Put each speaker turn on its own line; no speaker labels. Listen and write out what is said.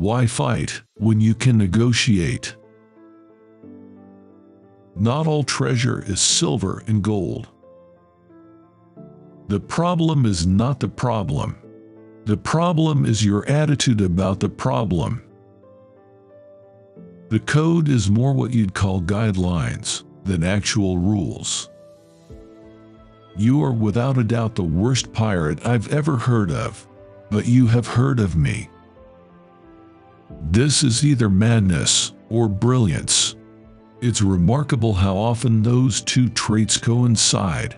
Why fight when you can negotiate? Not all treasure is silver and gold. The problem is not the problem. The problem is your attitude about the problem. The code is more what you'd call guidelines than actual rules. You are without a doubt the worst pirate I've ever heard of, but you have heard of me. This is either madness or brilliance. It's remarkable how often those two traits coincide.